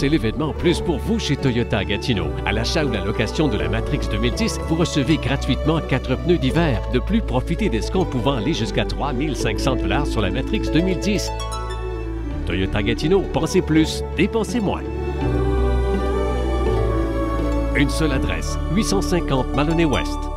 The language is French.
c'est l'événement plus pour vous chez Toyota Gatineau. À l'achat ou la location de la Matrix 2010, vous recevez gratuitement quatre pneus d'hiver. De plus, profitez d'escomptes pouvant aller jusqu'à 3500 sur la Matrix 2010. Toyota Gatineau, pensez plus, dépensez moins. Une seule adresse, 850 Maloney West.